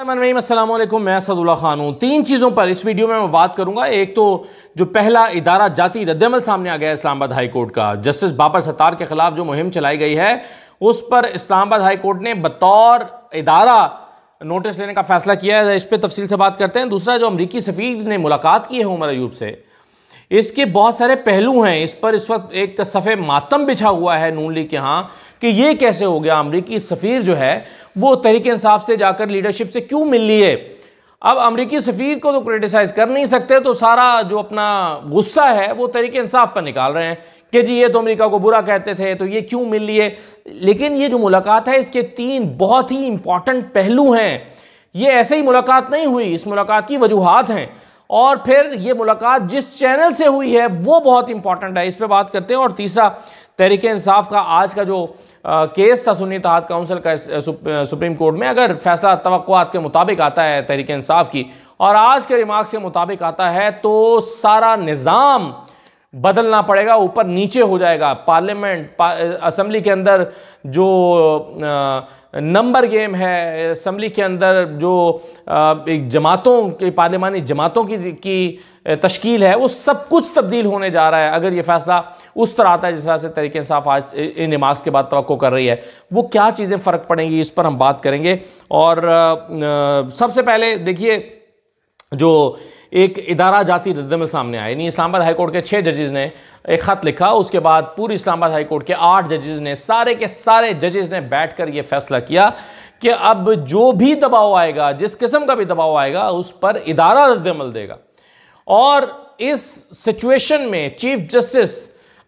मैं सदुल्ला खान हूँ। तीन चीज़ों पर इस वीडियो में मैं बात करूँगा। एक तो जो पहला इदारा जाती रद्दमल सामने आ गया इस्लामाबाद हाई कोर्ट का। जस्टिस बाबर सत्तार के खिलाफ जो मुहिम चलाई गई है, उस पर इस्लामाबाद हाई कोर्ट ने बतौर इदारा नोटिस लेने का फैसला किया है। इस पर तफसील से बात करते हैं। दूसरा, जो अमरीकी सफ़ीर ने मुलाकात की है उमर अयूब से, इसके बहुत सारे पहलू हैं। इस पर इस वक्त एक सफ़े मातम बिछा हुआ है नून लीग के यहाँ कि ये कैसे हो गया। अमरीकी सफ़ीर जो है वो तहरीक इंसाफ से जाकर लीडरशिप से क्यों मिल ली है? अब अमरीकी सफ़ीर को तो क्रिटिसाइज़ कर नहीं सकते तो सारा जो अपना गुस्सा है, वो तहरीक इंसाफ पर निकाल रहे हैं कि जी, ये तो अमेरिका को बुरा कहते थे तो ये क्यों मिल लिए लेकिन ये जो मुलाकात है, इसके तीन बहुत ही इंपॉर्टेंट पहलू हैं। ये ऐसे ही मुलाकात नहीं हुई, इस मुलाकात की वजूहत हैं। और फिर ये मुलाकात जिस चैनल से हुई है, वो बहुत इंपॉर्टेंट है। इस पर बात करते हैं और तीसरा तहरीक इंसाफ का आज का जो केस था सुन्नी तहत काउंसिल का सुप्रीम कोर्ट में, अगर फैसला तो के मुताबिक आता है तहरीक इंसाफ की, और आज के रिमार्क्स के मुताबिक आता है तो सारा निज़ाम बदलना पड़ेगा ऊपर नीचे हो जाएगा। पार्लियामेंट पा, असम्बली के अंदर जो नंबर गेम है असम्बली के अंदर जो एक जमातों की पार्लियामानी जमातों की की तश्कील है वो सब कुछ तब्दील होने जा रहा है। अगर ये फैसला उस तरह आता है जिस तरह से तरीके इंसाफ आज इन रिमार्क्स के बाद तो कर रही है वो क्या चीज़ें फ़र्क पड़ेंगी इस पर हम बात करेंगे। और सबसे पहले देखिए जो एक इदारा जाती रद्दमल सामने आए यानी इस्लामाबाद हाई कोर्ट के छः जजेज़ ने एक ख़त लिखा, उसके बाद पूरी इस्लामाबाद हाई कोर्ट के आठ जजेज़ ने, सारे के सारे जजेज़ ने बैठ कर यह फैसला किया कि अब जो भी दबाव आएगा, जिस किस्म का भी दबाव आएगा, उस पर इदारा रद्दमल देगा। और इस सिचुएशन में चीफ जस्टिस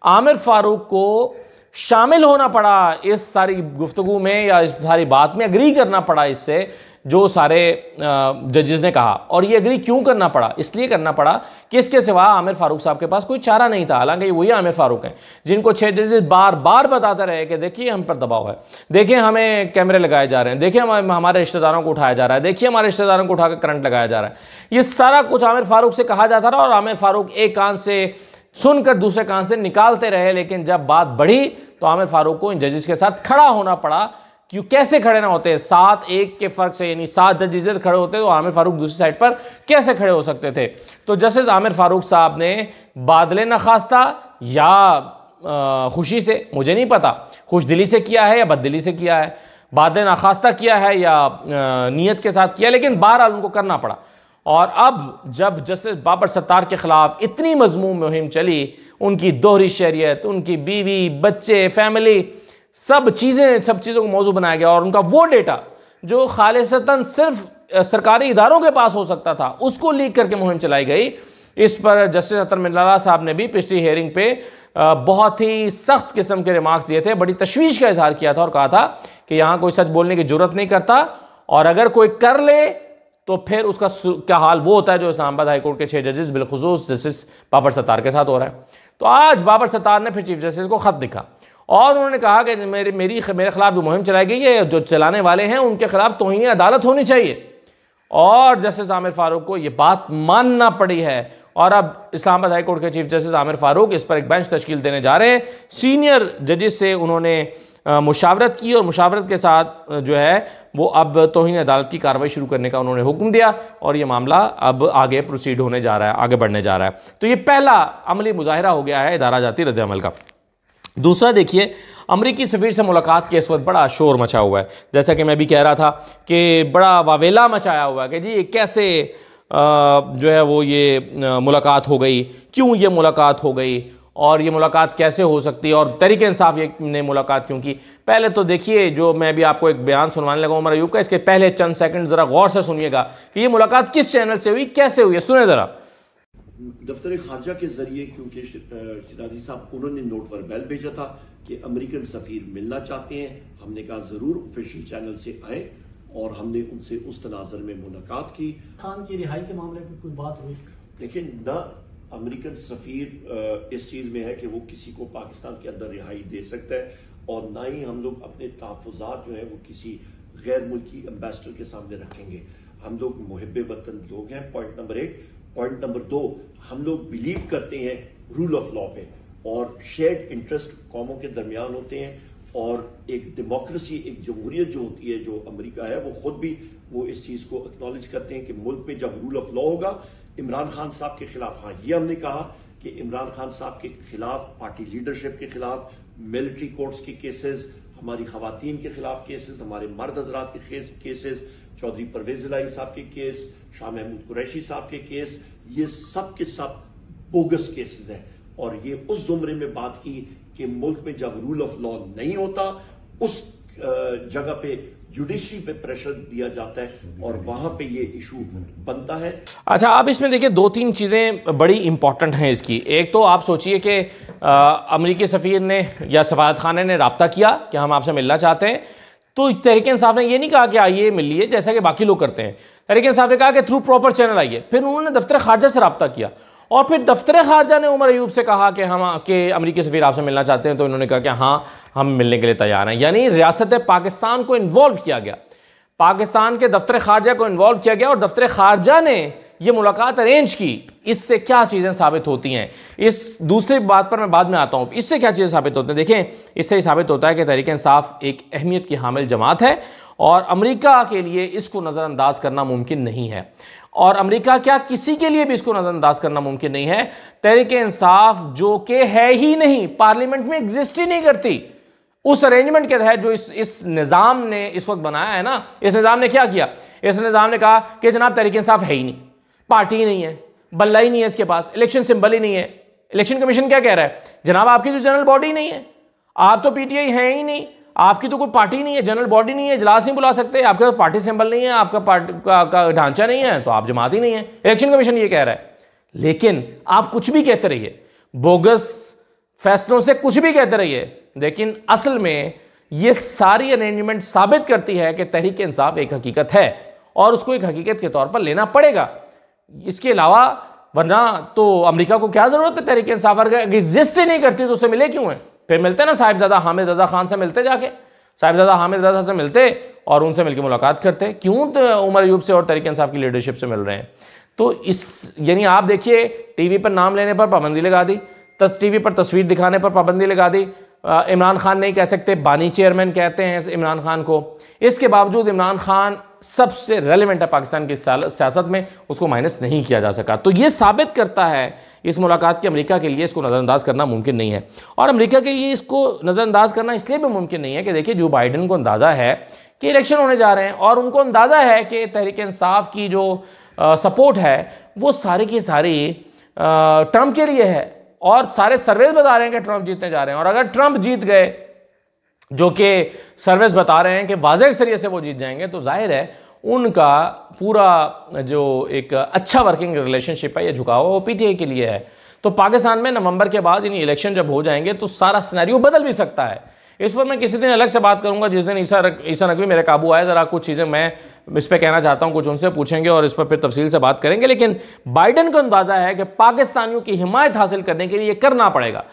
आमिर फारूक को शामिल होना पड़ा, इस सारी गुफ्तगु में या इस सारी बात में, अग्री करना पड़ा इससे जो सारे जजेस ने कहा। और ये अग्री क्यों करना पड़ा? इसलिए करना पड़ा कि इसके सिवा आमिर फारूक साहब के पास कोई चारा नहीं था। हालाँकि वही आमिर फारूक हैं, जिनको छह जजेस बार बार बताते रहे कि देखिए हम पर दबाव है। देखिए हमें कैमरे लगाए जा रहे हैं। देखिए हम हमारे रिश्तेदारों को उठाया जा रहा है। देखिए हमारे रिश्तेदारों को उठाकर करंट लगाया जा रहा है। ये सारा कुछ आमिर फारूक से कहा जाता रहा और आमिर फारूक एक कान से सुनकर दूसरे कान से निकालते रहे, लेकिन जब बात बढ़ी तो आमिर फारूक को इन जजेस के साथ खड़ा होना पड़ा क्यों कैसे खड़े ना होते? सात, एक के फ़र्क से, यानी सात जजेस खड़े होते तो आमिर फारूक दूसरी साइड पर कैसे खड़े हो सकते थे? तो जस्टिस आमिर फारूक साहब ने बादल नखास्ता या खुशी से, मुझे नहीं पता, खुश दिली से किया है या बददिली से किया है? बादल नखास्ता किया है या नीयत के साथ किया, लेकिन बहरहाल उनको करना पड़ा। और अब जब जस्टिस बाबर सत्तार के खिलाफ इतनी मजमू मुहिम चली, उनकी दोहरी शहरीत उनकी बीवी, बच्चे फैमिली सब चीज़ें, सब चीज़ों को मौजू बनाया गया और उनका वो डेटा जो खालिसता सिर्फ़ सरकारी इदारों के पास हो सकता था, उसको लीक करके मुहिम चलाई गई। इस पर जस्टिस अतर मिल्ला साहब ने भी पिछली हेयरिंग पे बहुत ही सख्त किस्म के रिमार्क्स दिए थे, बड़ी तशवीश का इजहार किया था और कहा था कि यहाँ कोई सच बोलने की ज़रूरत नहीं करता और अगर कोई कर ले तो फिर उसका क्या हाल वो होता है जो इस्लामाबाद हाईकोर्ट के छः जजेस बिलखसूस जस्टिस बाबर सत्तार के साथ हो रहा है। तो आज बाबर सत्तार ने फिर चीफ जस्टिस को ख़त लिखा। और उन्होंने कहा कि मेरे, मेरी मेरे खिलाफ जो मुहिम चलाई गई है जो चलाने वाले हैं, उनके खिलाफ तोहनी अदालत होनी चाहिए। और जस्टिस आमिर फारूक को ये बात मानना पड़ी है। और अब इस्लामाबाद हाई कोर्ट के चीफ जस्टिस आमिर फारूक इस पर एक बेंच तश्कील देने जा रहे हैं। सीनियर जजेस से उन्होंने मुशावरत की और मुशावरत के साथ जो है, वो अब तोहन अदालत की कार्रवाई शुरू करने का उन्होंने हुक्म दिया। और ये मामला अब आगे प्रोसीड होने जा रहा है, आगे बढ़ने जा रहा है। तो ये पहला अमली मुजाहरा हो गया है, इदारा जाती रद्द अमल का। दूसरा देखिए, अमरीकी सफ़ीर से मुलाकात के इस वक्त बड़ा शोर मचा हुआ है। जैसा कि मैं भी कह रहा था कि बड़ा वावेला मचाया हुआ है कि जी, कैसे जो है वो ये मुलाकात हो गई, क्यों ये मुलाकात हो गई और ये मुलाकात कैसे हो सकती है और तरीके इंसाफ ने मुलाकात क्यों की? पहले तो देखिए, जो मैं भी आपको एक बयान सुनवाने लगा उमर अयूब का, इसके पहले चंद सेकंड ज़रा गौर से सुनिएगा कि ये मुलाकात किस चैनल से हुई, कैसे हुई है सुने ज़रा। दफ्तर खारजा के ज़रिए क्योंकि शिराजी साहब उन्होंने नोट पर बैल भेजा था कि अमेरिकन सफीर मिलना चाहते हैं। हमने कहा ज़रूर ऑफिशियल चैनल से आए और हमने उनसे उस तनाजर में मुलाकात की। खान की रिहाई के मामले में कोई बात हुई? देखिए न अमेरिकन सफीर इस चीज़ में है कि वो किसी को पाकिस्तान के अंदर रिहाई दे सकता है और ना ही हम लोग अपने तहफात जो है वो किसी गैर मुल्की एम्बेसडर के सामने रखेंगे। हम लोग मुहब वतन लोग हैं पॉइंट नंबर एक। पॉइंट नंबर दो हम लोग बिलीव करते हैं रूल ऑफ़ लॉ पे और शेयर्ड इंटरेस्ट कौमों के दरमियान होते हैं और एक डेमोक्रेसी एक जमहूरियत जो होती है, जो अमेरिका है, वो खुद भी वो इस चीज़ को एक्नॉलेज करते हैं कि मुल्क में जब रूल ऑफ़ लॉ होगा, इमरान खान साहब के खिलाफ हाँ ये हमने कहा कि इमरान खान साहब के खिलाफ, पार्टी लीडरशिप के खिलाफ मिलिट्री कोर्ट्स के केसेस हमारी खातन के खिलाफ केसेस हमारे मर्द हजरात के केसेस चौधरी परवेज लाई साहब के केस शाह महमूद कुरैशी साहब के केस ये सब के सब बोगस केसेस हैं। और ये उस जुमरे में बात की कि मुल्क में जब रूल ऑफ़ लॉ नहीं होता, उस जगह पे जुडिशरी पे प्रेशर दिया जाता है और वहाँ पे ये इशू बनता है। अच्छा आप इसमें देखिए दो तीन चीज़ें बड़ी इंपॉर्टेंट हैं इसकी। एक तो आप सोचिए कि अमरीकी सफ़ीर ने या सफारत खाना ने रबता किया कि हम आपसे मिलना चाहते हैं। तो तहरीक इंसाफ ने ये नहीं कहा कि आइए, मिल लिए जैसा कि बाकी लोग करते हैं। तहरीक इंसाफ ने कहा कि थ्रू प्रॉपर चैनल आइए। फिर उन्होंने दफ्तर खारजा से रबता किया। और फिर दफ्तर खारजा ने उमर अयूब से कहा कि हम, के अमरीकी सफ़ीर आपसे मिलना चाहते हैं तो इन्होंने कहा कि हाँ हम मिलने के लिए तैयार हैं। यानी रियासत पाकिस्तान को इन्वॉल्व किया गया। पाकिस्तान के दफ्तर खारजा को इन्वॉल्व किया गया और दफ्तर खारजा ने ये मुलाकात अरेंज की। इससे क्या चीज़ें साबित होती हैं? इस दूसरी बात पर मैं बाद में आता हूँ। इससे क्या चीज़ें साबित होती हैं? देखें, इससे साबित होता है कि तहरीक इंसाफ एक अहमियत की हामिल जमात है और अमेरिका के लिए इसको नज़रअंदाज करना मुमकिन नहीं है। और अमेरिका क्या किसी के लिए भी इसको नज़रअंदाज करना मुमकिन नहीं है? तहरीक इंसाफ, जो कि है ही नहीं, पार्लियामेंट में एग्जिस्ट ही नहीं करती। उस अरेंजमेंट के तहत जो इस इस निज़ाम ने इस वक्त बनाया है ना, इस निज़ाम ने क्या किया? इस निज़ाम ने कहा कि जनाब तहरीक इंसाफ है ही नहीं। पार्टी ही नहीं है, बल्ला ही नहीं है इसके पास इलेक्शन सिंबल ही नहीं है। इलेक्शन कमीशन क्या कह रहा है? जनाब आपकी जो जनरल बॉडी नहीं है। आप तो पीटीआई है ही नहीं। आपकी तो कोई पार्टी नहीं है जनरल बॉडी नहीं है इजलास नहीं बुला सकते आपके पास पार्टी सिंबल नहीं है आपका पार्टी का, का ढांचा नहीं है तो आप जमात ही नहीं है। इलेक्शन कमीशन ये कह रहा है। लेकिन आप कुछ भी कहते रहिए बोगस फैसलों से कुछ भी कहते रहिए लेकिन असल में ये सारी अरेंजमेंट साबित करती है कि तहरीक इंसाफ एक हकीकत है और उसको एक हकीकत के तौर पर लेना पड़ेगा। इसके अलावा वरना तो अमेरिका को क्या ज़रूरत है तहरीक इंसाफ? एग्जिस्ट ही नहीं करती तो उसे मिले क्यों है? फिर मिलते ना साहिबजादा हामिद रजा खान से मिलते जाके। साहिबजादा हामिद रजा से मिलते और उनसे मिलकर मुलाकात करते। क्यों तो उमर यूब से और तरीके इंसाफ की लीडरशिप से मिल रहे हैं? तो इस, यानी आप देखिए, टीवी पर नाम लेने पर पाबंदी लगा दी टीवी पर तस्वीर दिखाने पर पाबंदी लगा दी इमरान खान नहीं कह सकते, बानी चेयरमैन कहते हैं इमरान खान को। इसके बावजूद इमरान खान सबसे रेलिवेंट है पाकिस्तान की सियासत में, उसको माइनस नहीं किया जा सका। तो ये साबित करता है इस मुलाकात के अमेरिका के लिए इसको नज़रअंदाज करना मुमकिन नहीं है। और अमेरिका के लिए इसको नज़रअंदाज करना इसलिए भी मुमकिन नहीं है कि देखिए, जो बाइडन को अंदाज़ा है कि इलेक्शन होने जा रहे हैं, और उनको अंदाज़ा है कि तहरीक इंसाफ की जो सपोर्ट है, वो सारी की सारी ट्रंप के लिए है। और सारे सर्वेज बता रहे हैं कि ट्रंप जीतने जा रहे हैं। और अगर ट्रंप जीत गए, जो कि सर्वेस बता रहे हैं कि वाजह ज़रिए से वो जीत जाएँगे तो ज़ाहिर है उनका पूरा जो एक अच्छा वर्किंग रिलेशनशिप है, ये झुकाव वो पीटीआई के लिए है। तो पाकिस्तान में नवंबर के बाद इन इलेक्शन जब हो जाएँगे तो सारा सिनेरियो बदल भी सकता है। इस पर मैं किसी दिन अलग से बात करूँगा, जिस दिन ईसा ईसा नकवी मेरे काबू आए, ज़रा कुछ चीज़ें मैं इस पर कहना चाहता हूँ, कुछ उनसे पूछेंगे और इस पर फिर तफसील से बात करेंगे, लेकिन बाइडन का अंदाज़ा है कि पाकिस्तानियों की हिमायत हासिल करने के लिए करना पड़ेगा।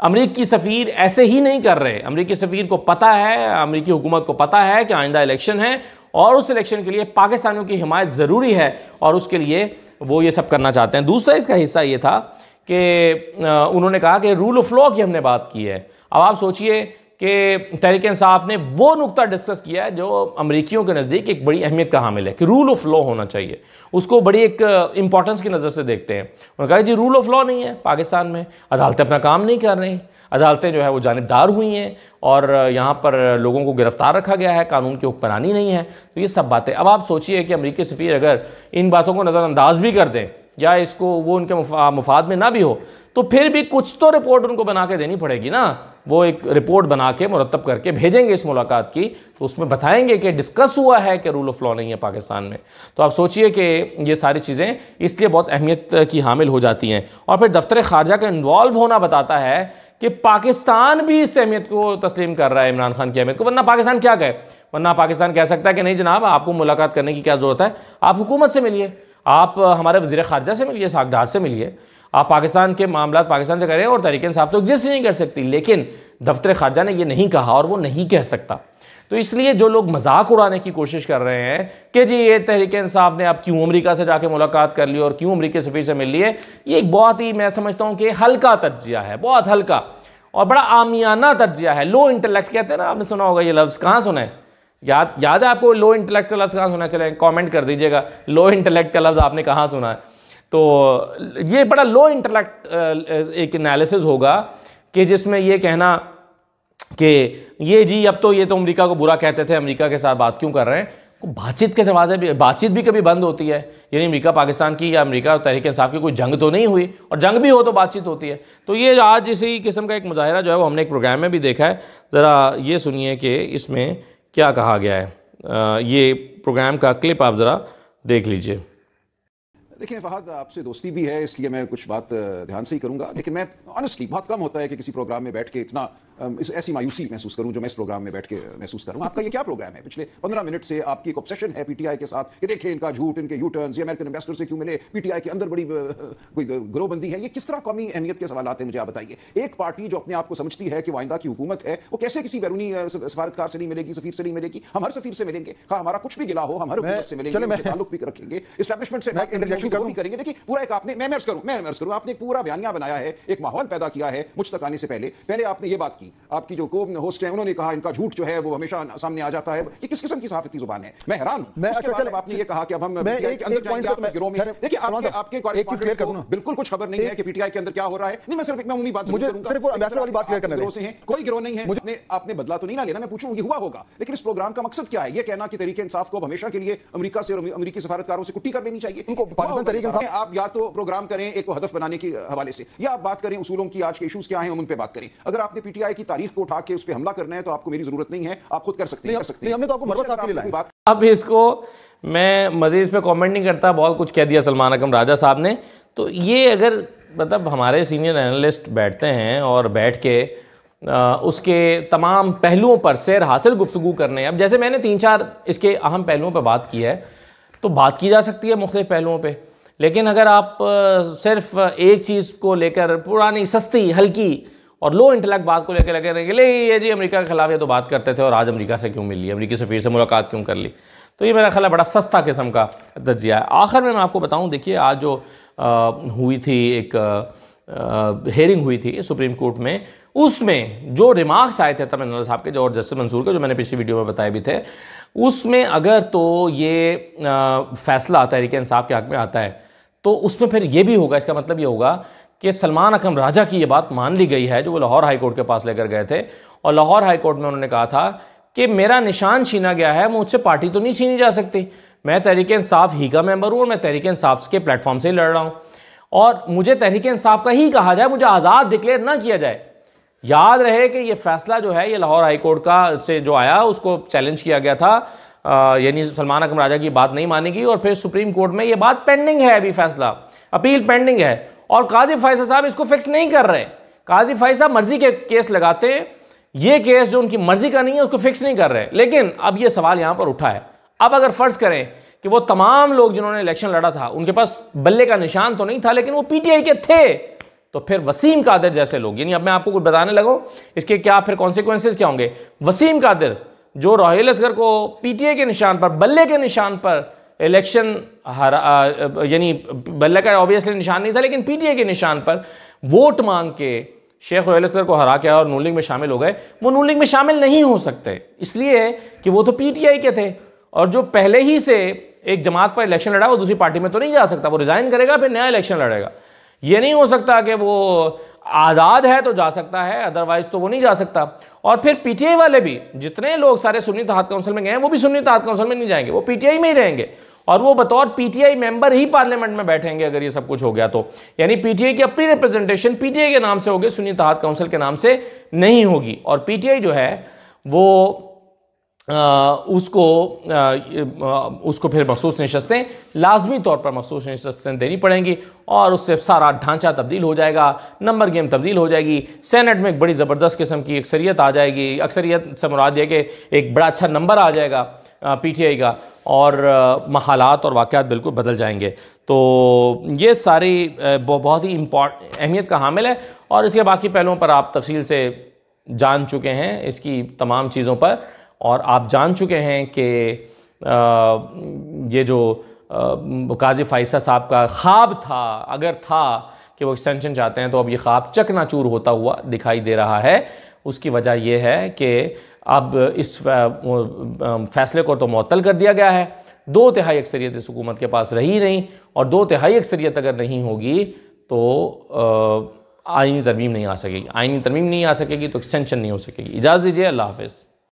अमरीकी सफ़ीर ऐसे ही नहीं कर रहे। अमरीकी सफ़ीर को पता है, अमरीकी हुकूमत को पता है कि आइंदा इलेक्शन है, और उस इलेक्शन के लिए पाकिस्तानियों की हिमायत ज़रूरी है, और उसके लिए वो ये सब करना चाहते हैं। दूसरा इसका हिस्सा ये था कि उन्होंने कहा कि रूल ऑफ़ लॉ की हमने बात की है। अब आप सोचिए कि तहरीक इंसाफ ने वो नुकता डिस्कस किया है जो अमरीकियों के नज़दीक एक बड़ी अहमियत का हामिल है कि रूल ऑफ़ लॉ होना चाहिए। उसको बड़ी एक इंपॉर्टेंस की नज़र से देखते हैं। उन्होंने कहा, जी, रूल ऑफ़ लॉ नहीं है पाकिस्तान में। अदालतें अपना काम नहीं कर रही। अदालतें जो है वो जानबदार हुई हैं और यहाँ पर लोगों को गिरफ़्तार रखा गया है। कानून की हुक्मरानी नहीं है। तो ये सब बातें। अब आप सोचिए कि अमरीकी सफ़ीर अगर इन बातों को नज़रअंदाज भी कर दें या इसको वो उनके मुफाद में ना भी हो तो फिर भी कुछ तो रिपोर्ट उनको बना के देनी पड़ेगी ना। वो एक रिपोर्ट बना के, मुरतब करके भेजेंगे इस मुलाकात की तो उसमें बताएँगे कि डिस्कस हुआ है कि रूल ऑफ़ लॉ नहीं है पाकिस्तान में। तो आप सोचिए कि ये सारी चीज़ें इसलिए बहुत अहमियत की हामिल हो जाती हैं। और फिर दफ्तर खारजा का इन्वॉल्व होना बताता है कि पाकिस्तान भी इस अहमियत को तस्लीम कर रहा है, इमरान खान की अहमियत को, वरना पाकिस्तान क्या कहे? वरना पाकिस्तान कह सकता है कि नहीं जनाब, आपको मुलाकात करने की क्या ज़रूरत है? आप हुकूमत से मिलिए। आप हमारे वजी खारजा से मिलिए सागडार से मिलिए। आप पाकिस्तान के मामला पाकिस्तान से करें और तरीके साहब तो एग्जिस्ट नहीं कर सकती, लेकिन दफ्तर खारजा ने यह नहीं कहा और वो नहीं कह सकता। तो इसलिए जो लोग मज़ाक उड़ाने की कोशिश कर रहे हैं कि जी ये तहरीक इंसाफ ने अब क्यों अमरीका से जाके मुलाकात कर ली और क्यों अमरीकी सफ़ी से मिल लिए, ये एक बहुत ही मैं समझता हूँ कि हल्का तजिया है, बहुत हल्का और बड़ा आमियाना तजिया है। लो इंटेलेक्ट कहते हैं ना, आपने सुना होगा ये लफ्ज़, कहाँ सुना है? याद याद है आपको लो इंटेलेक्ट का लफ्ज़ कहाँ सुना चले कमेंट कर दीजिएगा। लो इंटेलेक्ट का लफ्ज़ आपने कहाँ सुना है? तो ये बड़ा लो इंटेलेक्ट एक एनालिसिस होगा कि जिसमें ये कहना कि ये जी, अब तो ये तो अमेरिका को बुरा कहते थे, अमेरिका के साथ बात क्यों कर रहे हैं? बातचीत के दरवाजे भी, बातचीत भी कभी बंद होती है। यानी अमेरिका, पाकिस्तान की या अमेरिका तहरीक इंसाफ की कोई जंग तो नहीं हुई, और जंग भी हो तो बातचीत होती है। तो ये आज इसी किस्म का एक मुजाहरा जो है, वो हमने एक प्रोग्राम में भी देखा है। ज़रा ये सुनिए कि इसमें क्या कहा गया है? ये प्रोग्राम का क्लिप आप ज़रा देख लीजिए। देखिए, फहद आपसे दोस्ती भी है, इसलिए मैं कुछ बात ध्यान से ही करूँगा। लेकिन मैं ऑनेस्टली बहुत कम होता है कि किसी प्रोग्राम में बैठ के इतना इस ऐसी मायूसी महसूस करूँ जो मैं इस प्रोग्राम में बैठ के महसूस करूँ आपका ये क्या प्रोग्राम है? पिछले पंद्रह मिनट से आपकी एक ऑब्सेशन है पीटीआई के साथ कि देखें इनका झूठ इनके यू टर्न ये अमेरिकन इन्वेस्टर से क्यों मिले? पीटीआई के अंदर बड़ी कोई ग्रोबंदी है? ये किस तरह कौमी अहमियत के सवाल आते हैं मुझे आप बताइए। एक पार्टी जो अपने आप को समझती है कि वाइंदा की हुकूमत है वो कैसे किसी बैरूनी सफारतकार से नहीं मिलेगी सफीर से नहीं मिलेगी? हम हर सफीर से मिलेंगे। हाँ हमारा कुछ भी गिला हो हम हर हुकूमत से मिलेंगे ताल्लुक भी रखेंगे। स्टैब्लिशमेंट से भी करेंगे। देखिए पूरा एक आपने मैं मर्ज करूँ मैं मर्ज करूँ। आपने एक पूरा बयानिया बनाया है एक माहौल पैदा किया है मुझ तक आने से पहले। पहले आपने ये बात की आपकी जो को होस्ट है उन्होंने कहा इनका झूठ जो है वो हमेशा सामने आ जाता है। ये किस किस्म की सहाफती ज़ुबान है? मैं हैरान मैं उसके बाद आपने ये कहा कि अब हम देखिए आपके बिल्कुल कुछ खबर नहीं है कि पीटीआई के अंदर क्या हो रहा है। नहीं मैं सिर्फ़ मैं उम्मीद बात मुझे सिर्फ़ वाली बात क्लियर करने से कोई गिरोह नहीं है। मुझे आपने बदला तो नहीं ना लेना मैं पूछूँ ये हुआ होगा। लेकिन इस प्रोग्राम का मकसद क्या है? ये कहना कि तरीके इंसाफ को हमेशा के लिए अमेरिका से और अमेरिकी सफारतकारों से कुट्टी कर लेनी चाहिए। उनको पाकिस्तान तरीके आप या तो प्रोग्राम करें एक हदफ बनाने के हवाले से। या आप बात करें उसूलों की आज के इशूज क्या हैं उन पे बात करें। अगर आपने पीटीआई की तारीख को उठा के उस पर हमला करना है तो आपको मेरी ज़रूरत नहीं है। आप खुद कर सकते हैं कर सकते हैं। हमने तो आपको के लिए बात अब इसको मैं मजीद इस पर कॉमेंट नहीं करता बहुत कुछ कह दिया सलमान अकम राजा साहब ने। तो ये अगर मतलब हमारे सीनियर एनालिस्ट बैठते हैं और बैठ के आ, उसके तमाम पहलुओं पर सैर हासिल गुफ्तु करने अब जैसे मैंने तीन चार इसके अहम पहलुओं पर बात की है तो बात की जा सकती है मुख्तलिफ़ पहलुओं पर लेकिन अगर आप सिर्फ़ एक चीज़ को लेकर पुरानी सस्ती हल्की और लो इंटेलेक्ट बात को लेकर लगे ले ये जी अमेरिका के खिलाफ ये तो बात करते थे और आज अमेरिका से क्यों मिल? ली अमरीकी फिर से मुलाकात क्यों कर ली? तो ये मेरा ख्याल है बड़ा सस्ता किस्म का दर्जिया है। आखिर में मैं आपको बताऊँ देखिए आज जो आ, हुई थी एक हेयरिंग हुई थी सुप्रीम कोर्ट में उसमें जो रिमार्क्स आए थे तमिल साहब के जो और जस्टिस मंसूर के जो मैंने पिछली वीडियो में बताए भी थे उसमें अगर तो ये फैसला तहरीक इंसाफ के हक में आता है तो उसमें फिर ये भी होगा इसका मतलब ये होगा कि सलमान अकरम राजा की ये बात मान ली गई है, जो वो लाहौर हाई कोर्ट के पास लेकर गए थे। और लाहौर हाई कोर्ट में उन्होंने कहा था कि मेरा निशान छीना गया है, मुझसे पार्टी तो नहीं छीनी जा सकती। मैं तहरीक इंसाफ ही का मेंबर हूँ और मैं तहरीक इंसाफ के प्लेटफॉर्म से ही लड़ रहा हूँ। और मुझे तहरीक इंसाफ का ही कहा जाए, मुझे आज़ाद डिक्लेयर ना किया जाए। याद रहे कि ये फैसला जो है, ये लाहौर हाई कोर्ट का से जो आया, उसको चैलेंज किया गया था। यानी सलमान अकम राजा की बात नहीं मानेगी और फिर सुप्रीम कोर्ट में ये बात पेंडिंग है अभी फैसला। अपील पेंडिंग है। और काजी फैसा साहब इसको फिक्स नहीं कर रहे। काजी फैसा मर्ज़ी के केस लगाते हैं। ये केस जो उनकी मर्ज़ी का नहीं है, उसको फिक्स नहीं कर रहे। लेकिन अब ये सवाल यहाँ पर उठा है। अब अगर फ़र्ज़ करें कि वो तमाम लोग जिन्होंने इलेक्शन लड़ा था, उनके पास बल्ले का निशान तो नहीं था, लेकिन वो पीटीआई के थे तो फिर वसीम कादिर जैसे लोग, यानी अब मैं आपको कुछ बताने लगा, इसके क्या फिर कॉन्सिक्वेंसेज क्या होंगे? वसीम कादिर, जो रोहिल असगर को पीटीआई के निशान पर, बल्ले के निशान पर इलेक्शन हरा यानी बल्ला का ऑब्वियसली निशान नहीं था, लेकिन पीटीए के निशान पर वोट मांग के शेख रोहलसर को हरा के और नूलिंग में शामिल हो गए। वो नूलिंग में शामिल नहीं हो सकते, इसलिए कि वो तो पीटीआई के थे। और जो पहले ही से एक जमात पर इलेक्शन लड़ा, वो दूसरी पार्टी में तो नहीं जा सकता। वो रिजाइन करेगा, फिर नया इलेक्शन लड़ेगा। ये नहीं हो सकता कि वो आज़ाद है तो जा सकता है अदरवाइज़ तो वो नहीं जा सकता। और फिर पीटीआई वाले भी, जितने लोग सारे सुन्नी तहत काउंसिल में गए हैं, वो भी सुन्नी तहत काउंसिल में नहीं जाएँगे। वो पीटीआई में ही रहेंगे। और वो बतौर पीटीआई मेंबर ही पार्लियामेंट में बैठेंगे अगर ये सब कुछ हो गया तो। यानी पीटीआई की अपनी रिप्रेजेंटेशन पीटीआई के नाम से होगी सुनी तहत काउंसिल के नाम से नहीं होगी। और पीटीआई जो है वो आ, उसको आ, उसको फिर मखसूस नशस्तें लाजमी तौर पर मखसूस नशस्तें देनी पड़ेंगी और उससे सारा ढांचा तब्दील हो जाएगा नंबर गेम तब्दील हो जाएगी सेनेट में एक बड़ी ज़बरदस्त किस्म की अक्सरियत आ जाएगी अक्सरियत से मुराद यह कि एक बड़ा अच्छा नंबर आ जाएगा पीटीआई का। और हालात और वाक़ात बिल्कुल बदल जाएँगे। तो ये सारी बहुत ही इम्पॉर्ट, अहमियत का हामिल है और इसके बाकी पहलुओं पर आप तफसील से जान चुके हैं इसकी तमाम चीज़ों पर और आप जान चुके हैं कि ये जो काजी फ़ाइसा साहब का ख्वाब था, अगर था कि वो एक्सटेंशन चाहते हैं तो अब ये ख्वाब चकनाचूर होता हुआ दिखाई दे रहा है। उसकी वजह यह है कि अब इस फैसले को तो मअतल कर दिया गया है। दो तिहाई अक्सरियत इस हुकूमत के पास रही नहीं और दो तिहाई अक्सरियत अगर नहीं होगी तो आइनी तरमीम नहीं आ सकेगी। आइनी तरमीम नहीं आ सकेगी तो एक्सटेंशन नहीं हो सकेगी। इजाज़त दीजिए, अल्लाह हाफिज़।